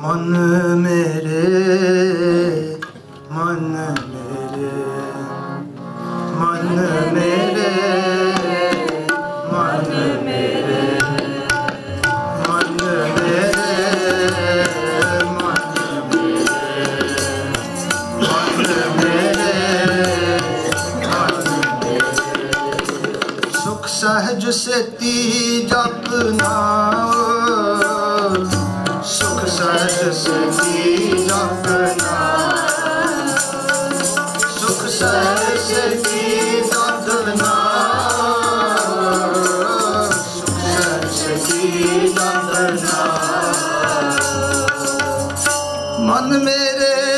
ਮਨ ਮੇਰੇ ਮਨ ਮੇਰੇ ਮਨ ਮੇਰੇ ਮਨ ਮੇਰੇ ਮਨ ਮੇਰੇ ਸਹਿਜ ਸੇਤੀ ਜਪਨਾ ਸਰਜ ਸਤੀ ਜਪਨਾ ਸੁਖ ਸੁਖ ਸਰਜ ਸਤੀ ਮਨ ਮੇਰੇ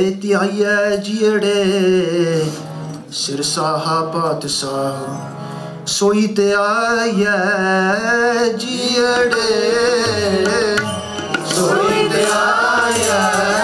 ਹੋਏ ਧਿਆਈਐ ਜਿਹੜੇ ਸਿਰ ਸਾਹਾ ਪਾਤਸ਼ਾਹ ਸੋਈ ਤੇ ਆਈਐ ਜਿਹੜੇ ਸੋਈ ਤੇ ਆਈਐ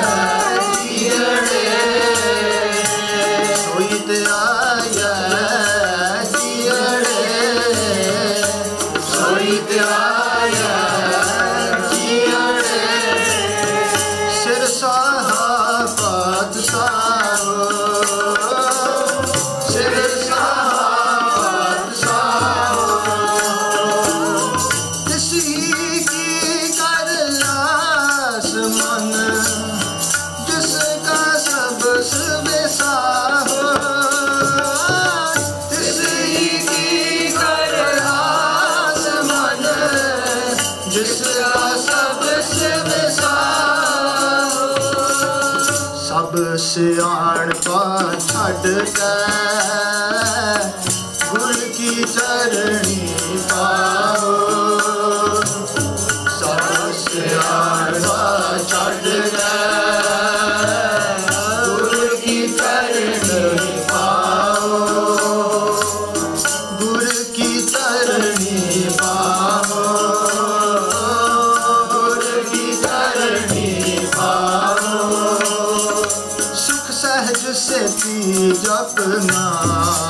ਸਿਆਣਪਾ ਛੱਡ ਕੇ। ਗੁਰ ਕੀ ਚਰਣੀ ਪਾ kucağına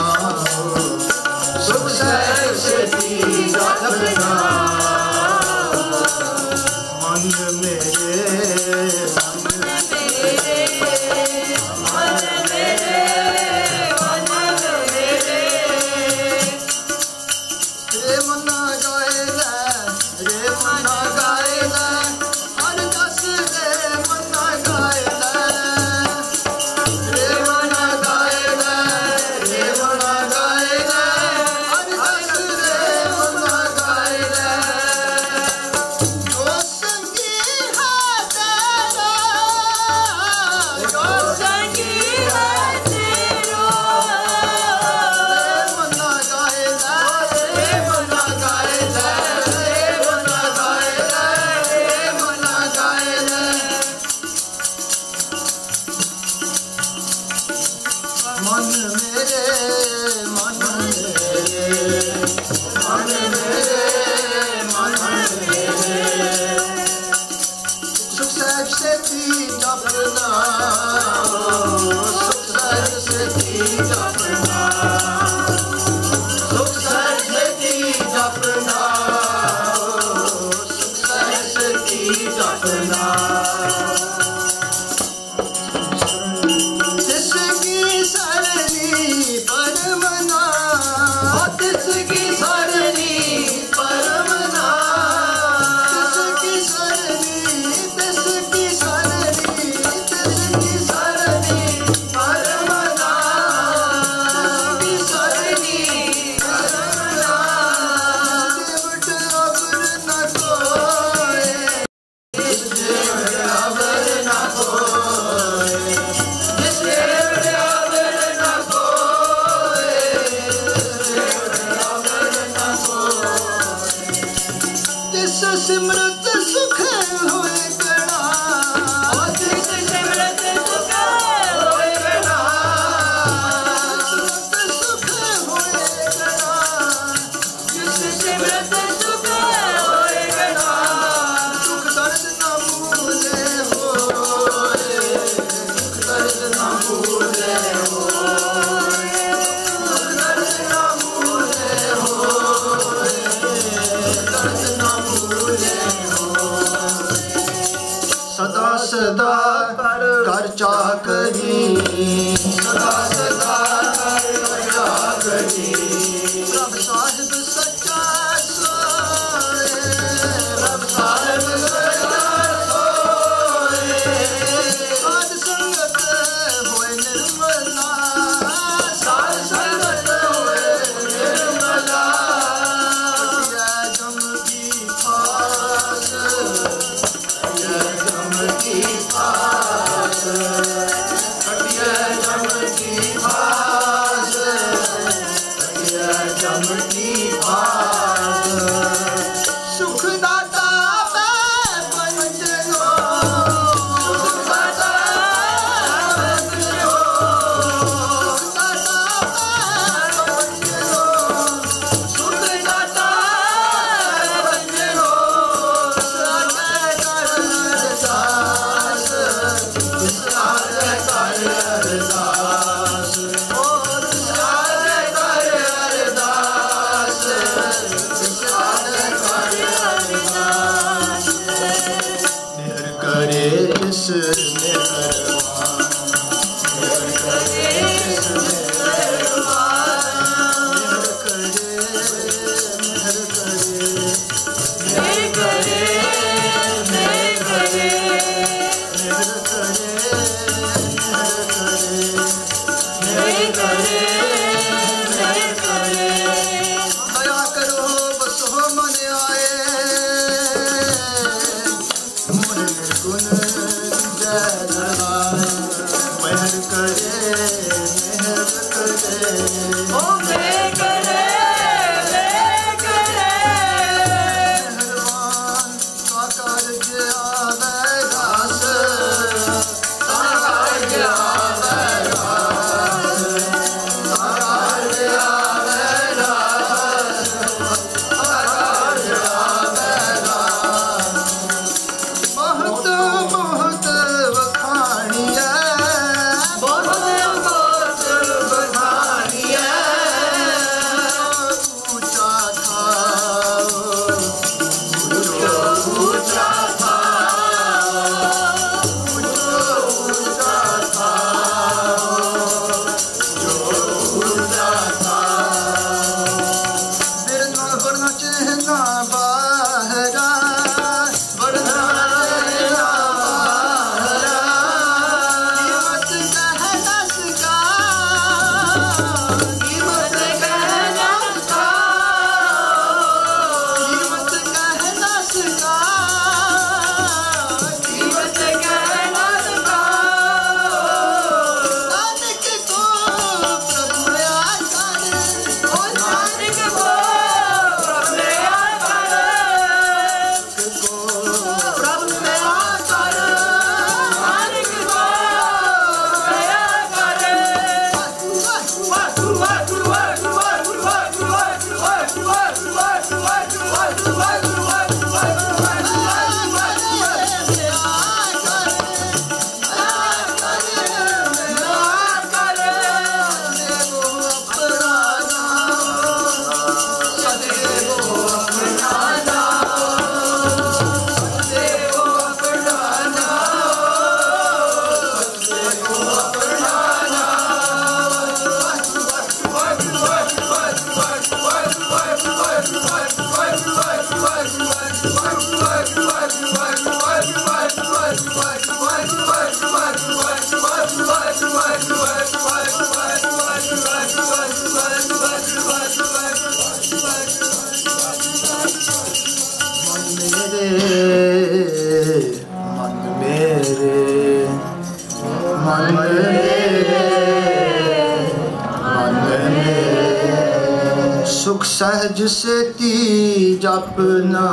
ਸੇਤੀ ਜਪਨਾ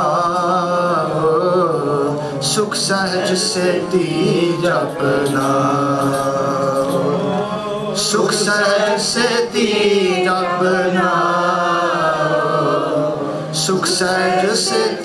ਸੁਖ ਸਹਿਜ ਸੇਤੀ ਜਪਨਾ ਸੁਖ ਸਹਿਜ ਸੇਤੀ ਜਪਨਾ ਸੁਖ ਸਹਿਜ ਸੇਤੀ